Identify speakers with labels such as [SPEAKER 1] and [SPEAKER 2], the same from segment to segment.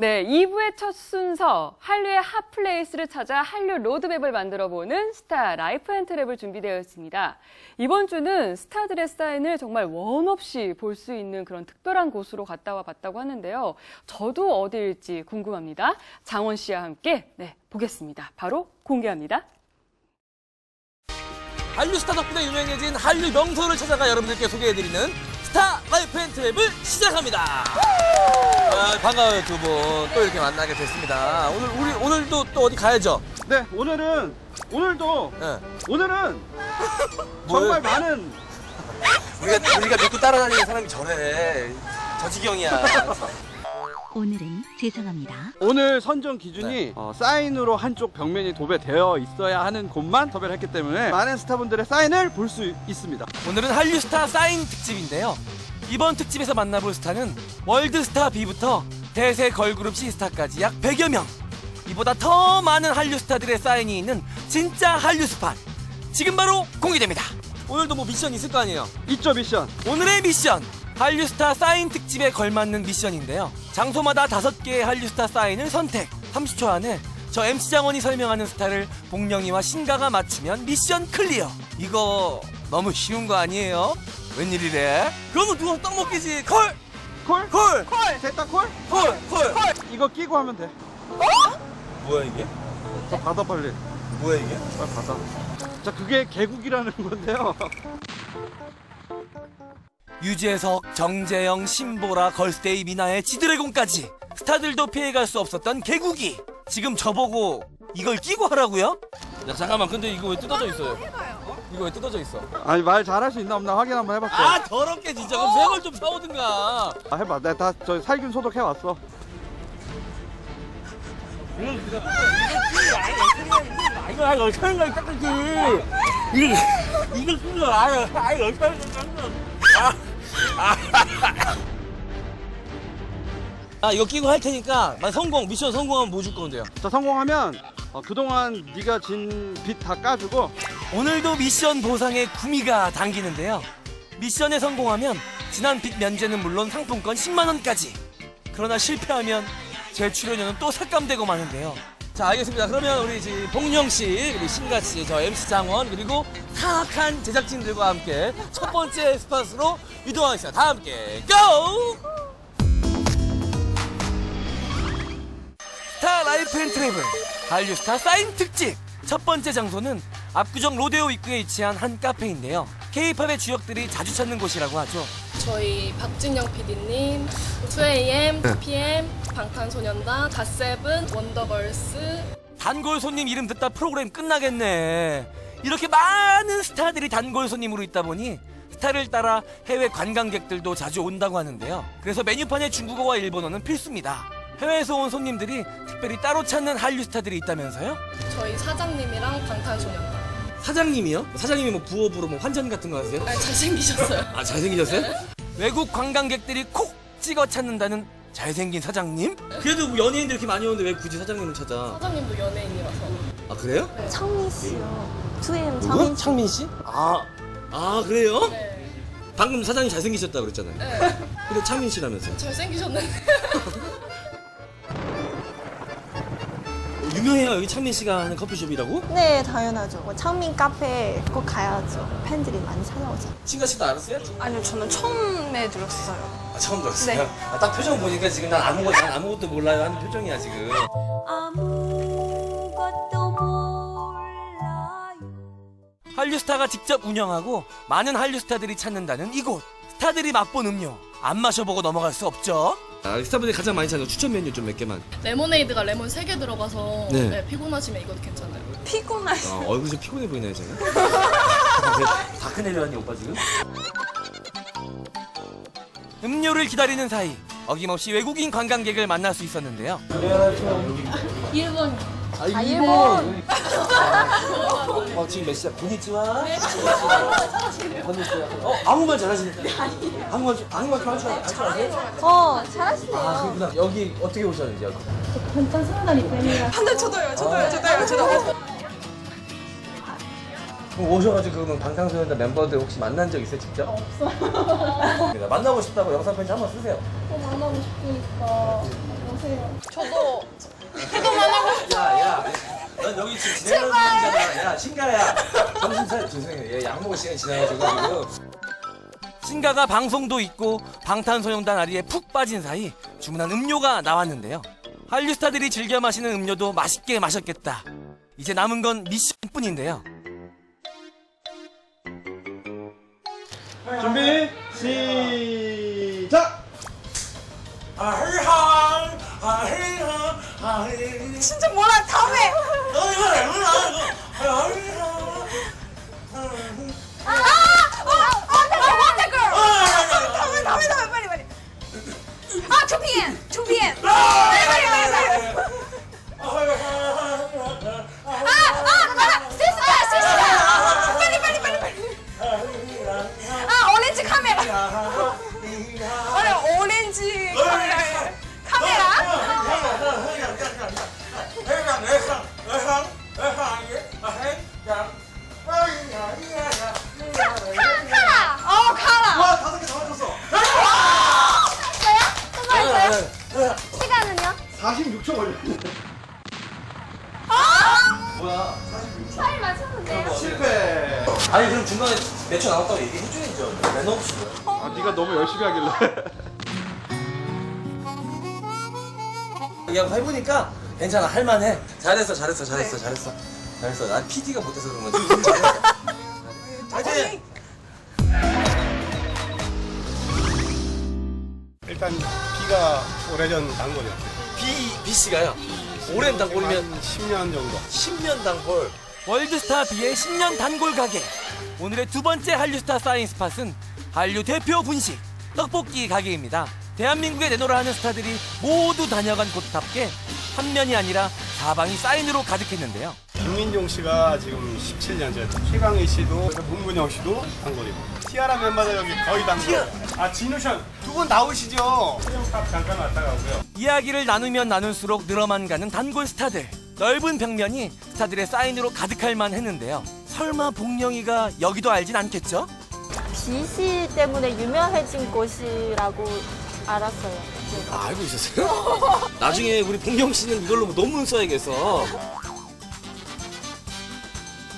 [SPEAKER 1] 네, 2부의 첫 순서 한류의 hot place를 찾아 한류 로드맵을 만들어보는 Star Life and Travel 준비되어 있습니다. 이번 주는 스타들의 사인을 정말 원 없이 볼 수 있는 그런 특별한 곳으로 갔다 와 봤다고 하는데요. 저도 어디일지 궁금합니다. 장원 씨와 함께 네, 보겠습니다. 바로 공개합니다.
[SPEAKER 2] 한류 스타 덕분에 유명해진 한류 명소를 찾아가 여러분들께 소개해드리는 Star Life and Travel을 시작합니다. 아, 반가워요 두 분 또 이렇게 만나게 됐습니다. 오늘 우리 오늘도 또 어디 가야죠?
[SPEAKER 3] 네, 오늘은 오늘도
[SPEAKER 2] 네.
[SPEAKER 3] 오늘은? 정말 많은
[SPEAKER 2] 우리가 우리가 믿고 따라다니는 사람이 저래. 저 지경이야.
[SPEAKER 4] 오늘은 죄송합니다.
[SPEAKER 3] 오늘 선정 기준이
[SPEAKER 2] 네.
[SPEAKER 3] 어, 사인으로 한쪽 벽면이 도배되어 있어야 하는 곳만 섭외를 했기 때문에 많은 스타분들의 사인을 볼 수 있습니다.
[SPEAKER 2] 오늘은 한류 스타 사인 특집인데요. 이번 특집에서 만나볼 스타는 월드 스타 비부터 대세 걸그룹 씨스타까지 약 100여 명. 이보다 더 많은 한류 스타들의 사인이 있는 진짜 한류 spot. 지금 바로 공개됩니다. 오늘도 뭐 미션 있을 거 아니에요?
[SPEAKER 3] 이쪽 미션.
[SPEAKER 2] 오늘의 미션 한류 스타 사인 특집에 걸맞는 미션인데요 장소마다 다섯 개의 한류 스타 사인을 선택 30초 안에 저 MC 장원이 설명하는 스타를 복령이와 신가가 맞추면 미션 클리어 이거 너무 쉬운 거 아니에요? 웬일이래? 그러면 누가 떡 먹기지 콜!
[SPEAKER 3] 콜?
[SPEAKER 2] 콜!
[SPEAKER 3] 콜! 됐다 콜?
[SPEAKER 2] 콜! 콜!
[SPEAKER 3] 이거 끼고 하면 돼.
[SPEAKER 2] 뭐야 이게?
[SPEAKER 3] 저 받아 빨리.
[SPEAKER 2] 뭐야 이게?
[SPEAKER 3] 빨리 받아. 자, 그게 개국이라는 건데요.
[SPEAKER 2] 유재석, 정재영, 신보라, 걸스데이, 미나의 지드래곤까지 스타들도 피해갈 수 없었던 개국이 지금 저보고 이걸 끼고 하라고요? 야 잠깐만 근데 이거 왜 뜯어져 있어요? 이거 왜 뜯어져 있어?
[SPEAKER 3] 아니 말 잘할 수 있나 없나 확인 한번 해볼게.
[SPEAKER 2] 아 더럽게 진짜 그럼 새걸 좀 사오든가
[SPEAKER 3] 아, 해봐. 내가 다 저 살균 소독 해 왔어.
[SPEAKER 2] 이거 아예 얼마나 걸 깎지 이거 이거 쓴거 알아 아예 얼마나 아 이거 끼고 할 테니까 만 성공 미션 성공하면 뭐 줄 건데요?
[SPEAKER 3] 자, 성공하면 어, 그동안 네가 진 빚 다 까주고
[SPEAKER 2] 오늘도 미션 보상에 구미가 당기는데요. 미션에 성공하면 지난 빚 면제는 물론 상품권 10만 원까지. 그러나 실패하면 제 출연료는 또 삭감되고 마는데요. 자 알겠습니다. 그러면 우리 지금 봉영 씨, 그리고 신가 씨, 저 MC 장원 그리고 사악한 제작진들과 함께 첫 번째 스팟으로 이동하겠습니다. 다 함께 go! Star Life and Travel 한류 스타 사인 특집. 첫 번째 장소는 압구정 로데오 입구에 위치한 한 카페인데요. K-팝의 주역들이 자주 찾는 곳이라고 하죠.
[SPEAKER 5] 저희 박진영 PD님, 2AM, PM, 방탄소년단, 갓세븐, 원더걸스,
[SPEAKER 2] 단골 손님 이름 듣다 프로그램 끝나겠네. 이렇게 많은 스타들이 단골 손님으로 있다 보니 스타를 따라 해외 관광객들도 자주 온다고 하는데요. 그래서 메뉴판에 중국어와 일본어는 필수입니다 해외에서 온 손님들이 특별히 따로 찾는 한류 스타들이 있다면서요?
[SPEAKER 5] 저희 사장님이랑 방탄소년단.
[SPEAKER 2] 사장님이요? 사장님이 뭐 부업으로 뭐 환전 같은 거 하세요?
[SPEAKER 5] 아, 잘생기셨어요.
[SPEAKER 2] 아 잘생기셨어요? 외국 관광객들이 콕 찍어 찾는다는 잘생긴 사장님? 그래도 뭐 연예인들 이렇게 많이 오는데 왜 굳이 사장님을 찾아?
[SPEAKER 5] 사장님도 연예인이라서.
[SPEAKER 2] 아 그래요?
[SPEAKER 6] 창민 씨요. 2M
[SPEAKER 2] 누구?
[SPEAKER 6] 창민
[SPEAKER 2] 창민 씨? 아, 아 그래요?
[SPEAKER 5] 네.
[SPEAKER 2] 방금 사장님 잘생기셨다 그랬잖아요.
[SPEAKER 5] 네.
[SPEAKER 2] 근데 창민 씨라면서요?
[SPEAKER 5] 잘생기셨는데.
[SPEAKER 2] 유명해요 여기 창민 씨가 하는 커피숍이라고?
[SPEAKER 6] 네, 당연하죠. 뭐 창민 카페 꼭 가야죠. 팬들이 많이 찾아오죠.
[SPEAKER 2] 친가 씨도 알았어요?
[SPEAKER 6] 아니요, 저는 처음에 들었어요.
[SPEAKER 2] 아, 처음 들었어요?
[SPEAKER 6] 네.
[SPEAKER 2] 아, 딱 표정 보니까 지금 난 아무것도, 난 아무것도 몰라요 하는 표정이야 지금.
[SPEAKER 6] 아무것도 몰라요.
[SPEAKER 2] 한류 스타가 직접 운영하고 많은 한류 스타들이 찾는다는 이곳. 스타들이 맛본 음료 안 마셔보고 넘어갈 수 없죠. 아, 스타분들이 가장 많이 찾는 추천 메뉴 좀 몇 개만.
[SPEAKER 5] 레모네이드가 레몬 3개 들어가서
[SPEAKER 2] 네.
[SPEAKER 5] 네, 피곤하시면 이것도 괜찮아요.
[SPEAKER 6] 피곤하시.
[SPEAKER 2] 아, 얼굴이 좀 피곤해 보이네요, 제가. 다 큰일이라니, 오빠 지금? 음료를 기다리는 사이 어김없이 외국인 관광객을 만날 수 있었는데요.
[SPEAKER 5] 일본.
[SPEAKER 2] 아,
[SPEAKER 6] 일본.
[SPEAKER 2] 어, 지금 몇 시야? 고니치와? 고니치와. 어, 아무 말 잘하시네. 한국말, 좀- 한국말 좀할줄 아세요?
[SPEAKER 6] 어, 잘하시네요.
[SPEAKER 2] 아, 그렇구나. 여기 어떻게 오셨는지, 여기. 그럼 오셔가지고 그러면 방탄소년단 멤버들 혹시 만난 적 있어요 직접? 없어요. 만나고 싶다고 영상 편지 한번 쓰세요.
[SPEAKER 5] 만나고 싶으니까 저도
[SPEAKER 7] 야 야 넌 여기 지금 진행하는 중이잖아 야 신가야 정신 차려 죄송해요 얘 약 먹을 시간이 지나가지고 지금
[SPEAKER 2] 신가가 방송도 있고 방탄소년단 아리에 푹 빠진 사이 주문한 음료가 나왔는데요. 한류 스타들이 즐겨 마시는 음료도 맛있게 마셨겠다. 이제 남은 건 미션뿐인데요.
[SPEAKER 3] 준비 시작.
[SPEAKER 6] 아, 진짜 몰라 다음에 아! 어! 어! 잠깐 원더 걸! 다음에 다음에 다음에 빨리 빨리 아 2pm! 2pm! 빨리 맞췄는데요?
[SPEAKER 3] 실패.
[SPEAKER 7] 아니 그럼 중간에 몇 초 남았다고 얘기해줘야죠. 매너 없이
[SPEAKER 3] 아 네가 너무 열심히 하길래.
[SPEAKER 7] 얘기하고 해보니까 괜찮아. 할만해. 잘했어 잘했어 잘했어 잘했어. 잘했어. 난 PD가 못해서 그런 거지. 넌 잘했어
[SPEAKER 8] 일단 비가 오래전 단골이었어요.
[SPEAKER 7] B, B 씨가요? 오랜 단골이면
[SPEAKER 8] 한 10년 정도.
[SPEAKER 7] 10년 단골
[SPEAKER 2] 월드스타 B의 10년 단골 가게. 오늘의 두 번째 한류스타 사인 스팟은 한류 대표 분식 떡볶이 가게입니다. 대한민국에 내노라 하는 스타들이 모두 다녀간 곳답게 한 면이 아니라 사방이 사인으로 가득했는데요.
[SPEAKER 8] 김민종 씨가 지금 17년째, 최강희 씨도, 문근영 씨도 단골이고. 티아라 멤버들 여기 거의 단골. 아 진우션 두 분 나오시죠? 수영탑 잠깐 왔다 가고요.
[SPEAKER 2] 이야기를 나누면 나눌수록 늘어만 가는 단골 스타들. 넓은 벽면이 스타들의 사인으로 가득할 만 했는데요. 설마 복령이가 여기도 알진 않겠죠?
[SPEAKER 6] 비시 때문에 유명해진 곳이라고 알았어요.
[SPEAKER 7] 아, 알고 있었어요? 나중에 우리 봉경 씨는 이걸로 뭐 논문 써야겠어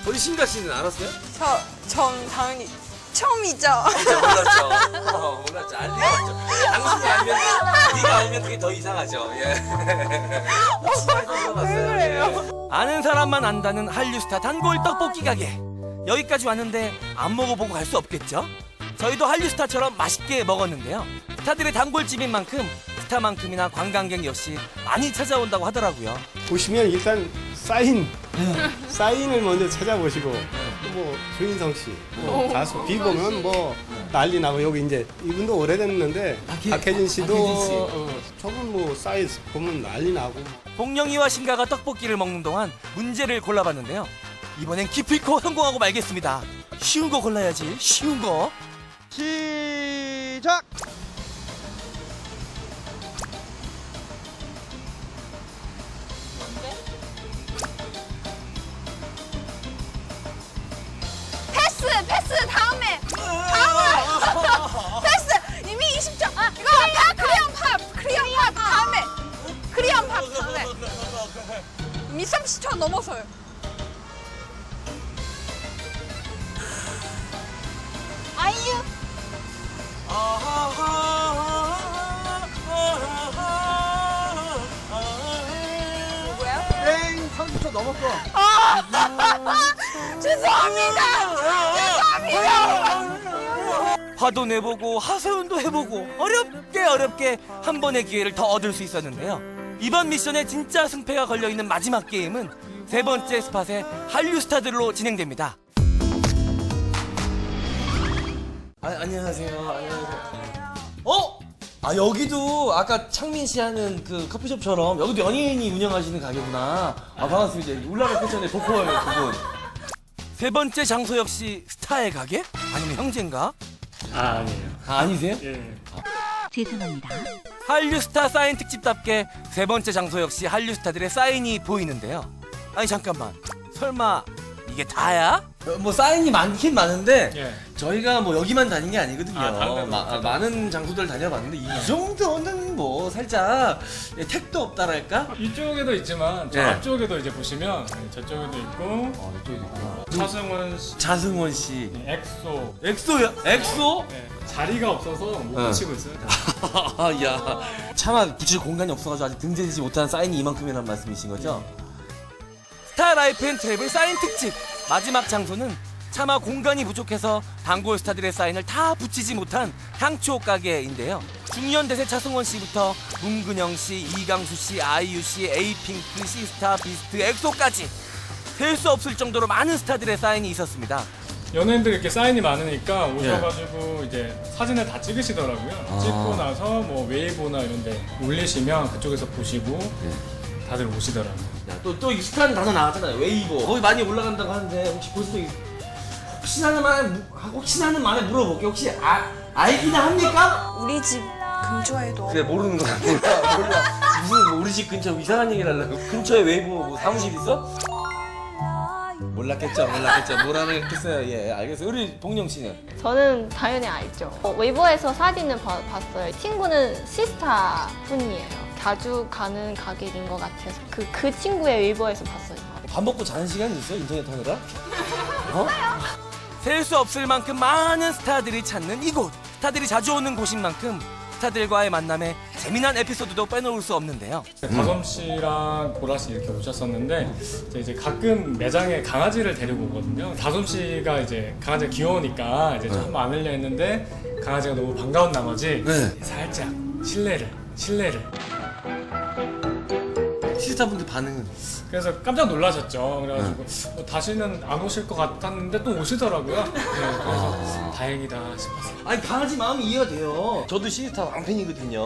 [SPEAKER 7] 우리 신가 씨는 알았어요?
[SPEAKER 9] 저, 전 당연히 처음이죠.
[SPEAKER 7] 진짜 몰랐죠. 어, 몰랐죠. 알 리가 없죠. 당신이 알면, 네가 알면 그게 더 이상하죠. 예. 왜 그래 요?
[SPEAKER 2] 아는 사람만 안다는 한류스타 단골 떡볶이 가게. 여기까지 왔는데 안 먹어보고 갈 수 없겠죠? 저희도 한류스타처럼 맛있게 먹었는데요. 스타들의 단골집인 만큼 스타만큼이나 관광객 역시 많이 찾아온다고 하더라고요.
[SPEAKER 8] 보시면 일단 사인, 사인을 먼저 찾아보시고 뭐 조인성 씨, 뭐 가수 비 보면 뭐 난리 나고 여기 이제 이분도 오래됐는데 박혜진 씨도
[SPEAKER 7] 박혜진 씨.
[SPEAKER 8] 어, 저분 뭐 사인 보면 난리 나고
[SPEAKER 2] 복령이와 신가가 떡볶이를 먹는 동안 문제를 골라봤는데요. 이번엔 기필코 성공하고 말겠습니다. 쉬운 거 골라야지. 쉬운 거.
[SPEAKER 3] 시작.
[SPEAKER 9] 패스, 패스, 다음에. 다음에. 패스, 이미 20점. 아, 이거 팝, 크리언 팝, 크리언 팝, 다음에. 크리언 팝, 다음에. 이미 30초 넘어서요. 아이유. 누구야?
[SPEAKER 3] 땡 30초 넘었어.
[SPEAKER 9] 죄송합니다. 죄송합니다.
[SPEAKER 2] 화도 내보고 하소연도 해보고 어렵게 어렵게 한 번의 기회를 더 얻을 수 있었는데요. 이번 미션에 진짜 승패가 걸려있는 마지막 게임은 세 번째 스팟의 한류 스타들로 진행됩니다.
[SPEAKER 7] 아, 안녕하세요. 안녕하세요. 어? 아, 여기도 아까 창민 씨 하는 그 커피숍처럼 여기도 연예인이 운영하시는 가게구나. 아, 반갑습니다. 울라라 패션의 보컬 그분.
[SPEAKER 2] 세 번째 장소 역시 스타의 가게? 아니면 형제인가?
[SPEAKER 8] 아 아니에요.
[SPEAKER 7] 아, 아니세요?
[SPEAKER 8] 예.
[SPEAKER 4] 죄송합니다.
[SPEAKER 2] 한류 스타 사인 특집답게 세 번째 장소 역시 한류 스타들의 사인이 보이는데요. 아니 잠깐만. 설마 이게 다야?
[SPEAKER 7] 어, 뭐 사인이 많긴 많은데
[SPEAKER 10] 예.
[SPEAKER 7] 저희가 뭐 여기만 다닌 게 아니거든요.
[SPEAKER 10] 아, 다른
[SPEAKER 7] 마-
[SPEAKER 10] 없죠.
[SPEAKER 7] 많은 장소들 다녀봤는데 이 정도는 뭐 살짝 예, 택도 없다랄까?
[SPEAKER 10] 이쪽에도 있지만 저
[SPEAKER 7] 예.
[SPEAKER 10] 앞쪽에도 이제 보시면 네, 저쪽에도 있고
[SPEAKER 7] 어, 이쪽에도 있구나.
[SPEAKER 10] 차승원 씨,
[SPEAKER 7] 차승원 씨.
[SPEAKER 10] 네, 엑소
[SPEAKER 7] 엑소야? 엑소?
[SPEAKER 10] 네, 자리가 없어서 못
[SPEAKER 7] 어.
[SPEAKER 10] 붙이고 있어요.
[SPEAKER 7] 야. 차마 붙일 공간이 없어가지고 아직 등재되지 못한 사인이 이만큼이란 말씀이신 거죠?
[SPEAKER 2] Star Life and Travel 사인 특집 마지막 장소는 차마 공간이 부족해서 단골 스타들의 사인을 다 붙이지 못한 향초 가게인데요. 중년 대세 차승원 씨부터 문근영 씨, 이광수 씨, 아이유 씨, 에이핑크, 시스타, 비스트, 엑소까지 셀수 없을 정도로 많은 스타들의 사인이 있었습니다.
[SPEAKER 10] 연예인들 이렇게 사인이 많으니까
[SPEAKER 7] 예.
[SPEAKER 10] 오셔가지고 이제 사진을 다 찍으시더라고요.
[SPEAKER 7] 아.
[SPEAKER 10] 찍고 나서 뭐 웨이보나 이런데 올리시면 그쪽에서 보시고
[SPEAKER 7] 예.
[SPEAKER 10] 다들 오시더라고요.
[SPEAKER 7] 또 또 익숙한 단어 나왔잖아요. 웨이보. 거기 많이 올라간다고 하는데 혹시 벌써 이- 혹시나는 말에 무- 혹시나는 말에 물어볼게. 혹시 아 알기는 합니까?
[SPEAKER 9] 우리 집 근처에도
[SPEAKER 7] 그래 모르는 거 몰라 몰라 무슨 뭐 우리 집 근처 이상한 얘기를 하려고 근처에 웨이보 뭐 사무실 있어? 몰랐겠죠 몰랐겠죠 뭐라는 했겠어요 예 알겠어요 우리 봉영 씨는
[SPEAKER 11] 저는 당연히 알죠. 어, 웨이보에서 사진을 봐- 봤어요. 친구는 시스타 분이에요. 자주 가는 가게인 것 같아서 그, 그 친구의 웨이보에서 봤어요.
[SPEAKER 7] 밥 먹고 자는 시간이 있어 인터넷 하느라? 어?
[SPEAKER 2] 셀 수 없을 만큼 많은 스타들이 찾는 이곳 스타들이 자주 오는 곳인 만큼 스타들과의 만남에 재미난 에피소드도 빼놓을 수 없는데요.
[SPEAKER 10] 다솜 씨랑 보라 씨 이렇게 오셨었는데 이제, 이제 가끔 매장에 강아지를 데리고 오거든요. 다솜 씨가 이제 강아지가 귀여우니까 이제 조금 안으려 했는데 강아지가 너무 반가운 나머지
[SPEAKER 7] 네.
[SPEAKER 10] 살짝 실례를 실례를 Thank you.
[SPEAKER 7] 시스타분들 반응은?
[SPEAKER 10] 그래서 깜짝 놀라셨죠. 그래가지고 어, 다시는 안 오실 것 같았는데 또 오시더라고요. 네, 그래서 다행이다 싶었어요.
[SPEAKER 7] 아니 강아지 마음이 이해가 돼요. 저도 시스타 왕팬이거든요.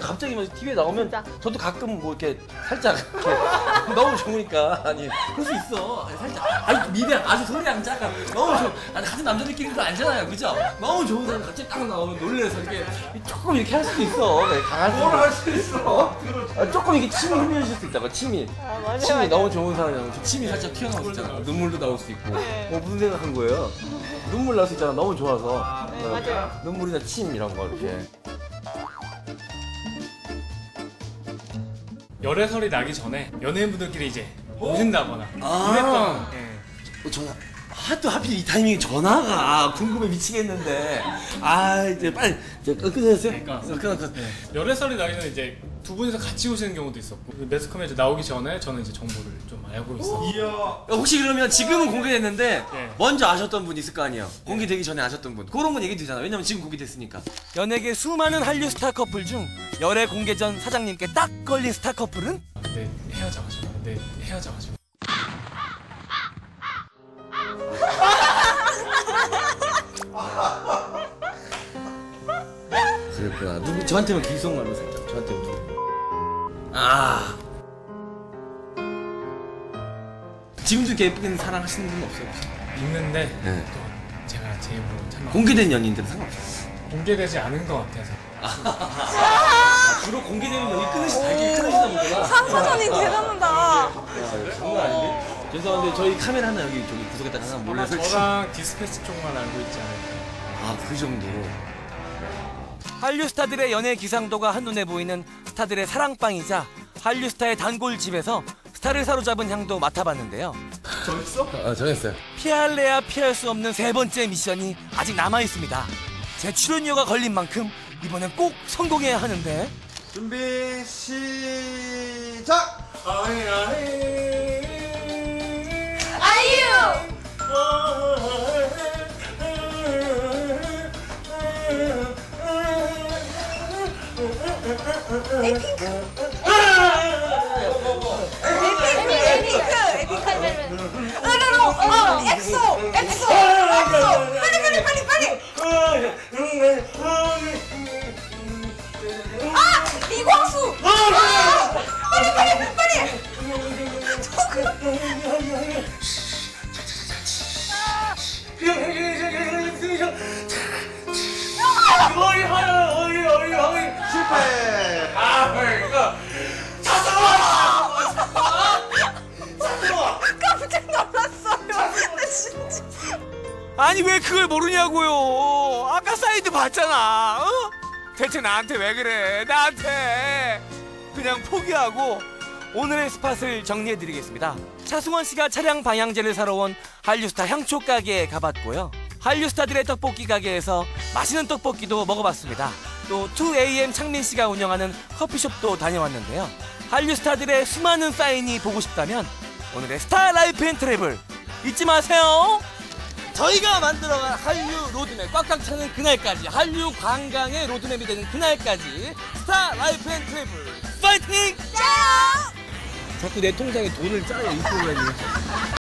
[SPEAKER 7] 갑자기 막 TV에 나오면 저도 가끔 뭐 이렇게 살짝 이렇게 너무 좋으니까. 아니. 그럴 수 있어. 아니, 살짝. 아니 미대 아주 소리 안 작아. 너무 좋 아니 같은 남자들끼리도 알잖아요. 그죠? 너무 좋은 사람 갑자기 딱 나오면 놀래서 이렇게 조금 이렇게 할 수도 있어. 네, 강아지. 뭘할수 있어? 아, 조금 이렇게 침이 흘려질 수 있다 고 침이. 침이 너무 좋은 사람이라면 침이 살짝 튀어나올 수 있잖아 눈물도 나올 수 있고. 어, 무슨 생각한 거예요? 눈물 날 수 있잖아. 너무 좋아서. 어, 눈물이나 침 이런 거 이렇게.
[SPEAKER 10] 열애설이 나기 전에 연예인분들끼리 이제 오신다거나
[SPEAKER 7] 아.
[SPEAKER 10] 이랬던 예.
[SPEAKER 7] 어, 전화 하도 하필 이 타이밍에 전화가 궁금해 미치겠는데. 아 이제 빨리 이제 끊으세요?
[SPEAKER 10] 그러니까.
[SPEAKER 7] 끊어 끊어
[SPEAKER 10] 네. 열애설이 나기 전에 이제 두 분이서 같이 오시는 경우도 있었고 그 매스컴에 이제 나오기 전에 저는 이제 정보를 좀 알고 있었어요.
[SPEAKER 7] 어, 혹시 그러면 지금은 공개됐는데
[SPEAKER 10] 네.
[SPEAKER 7] 먼저 아셨던 분 있을 거 아니에요? 공개되기 전에 아셨던 분. 그런 건 얘기 되잖아. 왜냐면 지금 공개됐으니까.
[SPEAKER 2] 연예계 수많은 한류 스타 커플 중 열애 공개 전 사장님께 딱 걸린 스타 커플은?
[SPEAKER 10] 네. 헤어져가지고. 네 헤어져가지고
[SPEAKER 7] 그랬구나 누구 저한테만 길속말로 살짝. 저한테만. 아. 지금도 이렇게 예쁘게 사랑하시는 분 없어요?
[SPEAKER 10] 있는데
[SPEAKER 7] 네.
[SPEAKER 10] 또 제가 제 입으로 참
[SPEAKER 7] 공개된 연인들은 상관없어요?
[SPEAKER 10] 공개되지 않은 것 같아서.
[SPEAKER 7] 아, 주로 공개되는 연인 끊으시 달기 끊으시다 보구나
[SPEAKER 9] 상사전이 대단하다.
[SPEAKER 7] 아, 장난 아닌데? 죄송한데 저희 카메라 하나 여기 저기 구석에다가 하나 몰래 설치
[SPEAKER 10] 저랑 디스패스 쪽만 알고 있지 않을까.
[SPEAKER 7] 아 그 정도로
[SPEAKER 2] 한류 스타들의 연애 기상도가 한눈에 보이는 스타들의 사랑방이자 한류 스타의 단골집에서 스타를 사로잡은 향도 맡아봤는데요.
[SPEAKER 7] 아 정했어요
[SPEAKER 2] 피할래야 피할 수 없는 세 번째 미션이 아직 남아 있습니다. 제 출연료가 걸린 만큼 이번엔 꼭 성공해야 하는데
[SPEAKER 3] 준비 시작.
[SPEAKER 9] 아이유. 에이 핑크. 에이핑크. 에이핑크. 으르렁. 어,
[SPEAKER 3] 실패.
[SPEAKER 9] 깜짝 놀랐어요.
[SPEAKER 2] 아니 왜 그걸 모르냐고요. 아까 사인도 봤잖아. 어? 대체 나한테 왜 그래? 나한테. 그냥 포기하고 오늘의 spot을 정리해드리겠습니다. 차승원 씨가 차량 방향제를 사러 온 한류스타 향초 가게에 가봤고요. 한류스타들의 떡볶이 가게에서 맛있는 떡볶이도 먹어봤습니다 또 2AM 창민 씨가 운영하는 커피숍도 다녀왔는데요 한류 스타들의 수많은 사인이 보고 싶다면 오늘의 Star Life and Travel 잊지 마세요 저희가 만들어간 한류 로드맵 꽉꽉 차는 그날까지 한류 관광의 로드맵이 되는 그날까지 Star Life and Travel 파이팅!
[SPEAKER 9] 加油!
[SPEAKER 7] 자꾸 내 통장에 돈을 짜요 이 프로그램이